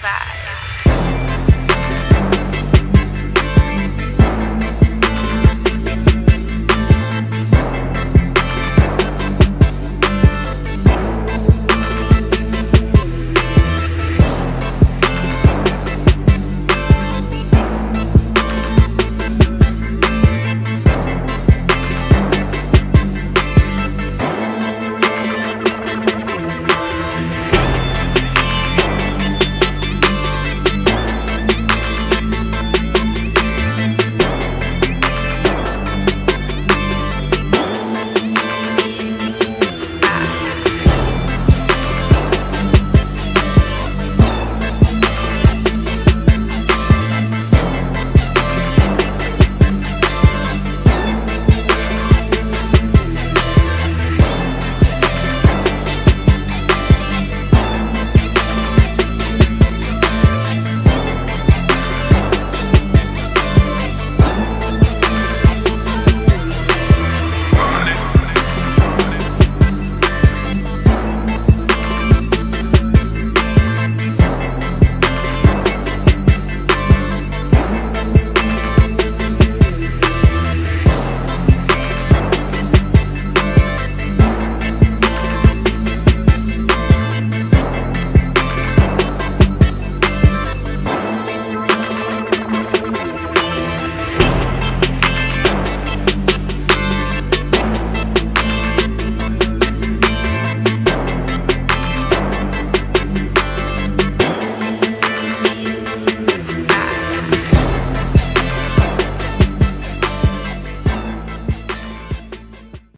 five.